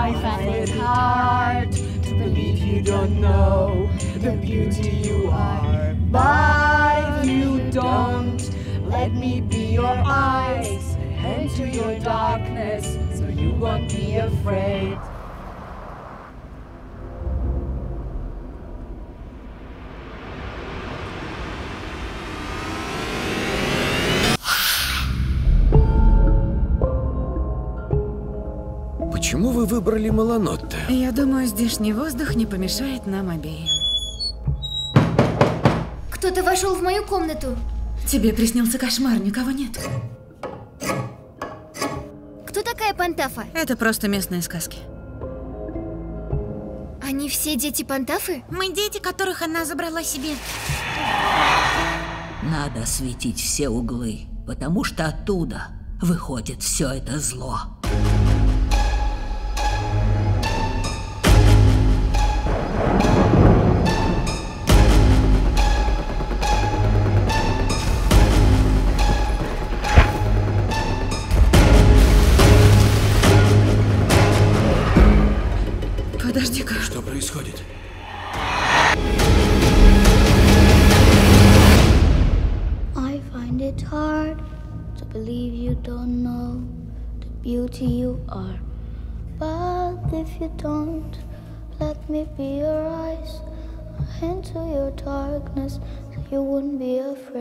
I find it hard to believe you don't know the beauty you are. But you don't let me be your eyes and to your darkness, so you won't be afraid. Почему вы выбрали Маланотте? Я думаю, здешний воздух не помешает нам обеим. Кто-то вошел в мою комнату. Тебе приснился кошмар, никого нет. Кто такая Пантафа? Это просто местные сказки. Они все дети Пантафы? Мы дети, которых она забрала себе. Надо осветить все углы, потому что оттуда выходит все это зло. Подожди-ка. Что происходит? I find it hard to believe you don't know the beauty you are. But if you don't, let me be your eyes into your darkness so you wouldn't be afraid.